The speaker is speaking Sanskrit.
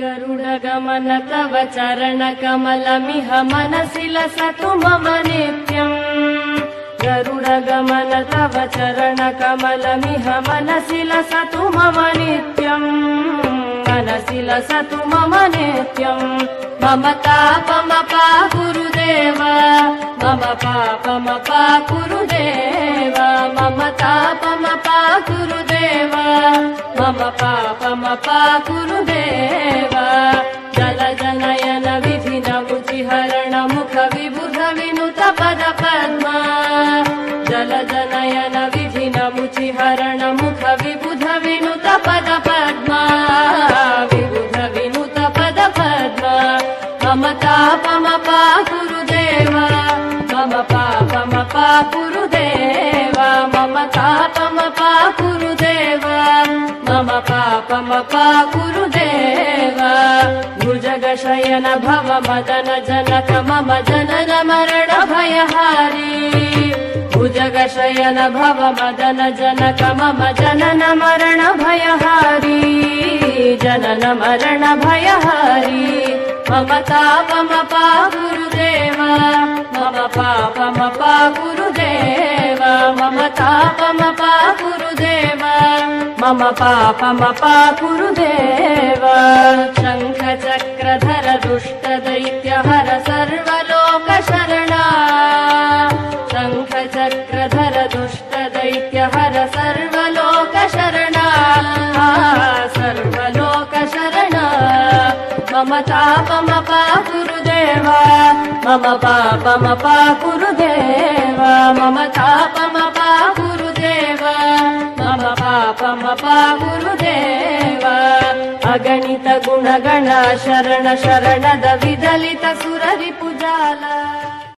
गरुडगमन तव चरणकमलमिह मनसि लसतु मम नित्यम्। गरुडगमन तव चरणकमलमिह मनसि लसतु मम नित्यम्। मनसि लसतु मम नित्यम्। मम तापमपा गुरुदेव। मम पापमपा गुरुदेव। मम तापमपा गुरुदेव। मम पापमपा गुरुदेव विबुध विनुत पद पद्मा जल जनयन विधिन मुचिहरण मुख विबुध विनुत पद पद्मा विबुध विनुत पद पद्मा मम तापमपा गुरुदेव मम पापमपा गुरुदेव पापमपा गुरुदेव। भुजगशयन भव मदन जनक मम जनन मरण भयहारी। भुजगशयन भव मदन जनक मम जनन मरण भयहारी। जनन मरण भयहारी। मम तापमपा गुरुदेव। मम पापमपा गुरुदेव मम पापमपा गुरुदेव। शङ्खचक्रधर दुष्ट दैत्यहर सर्वलोकशरणा। शङ्खचक्रधर दुष्ट दैत्यहर सर्वलोकशरणा सर्वलोकशरणा। मम तापमपा गुरुदेव। मम पापमपा गुरुदेव। मम मम पापमपा गुरुदेव अगणित गुणगण शरण शरणद विदलित सुररिपुजाला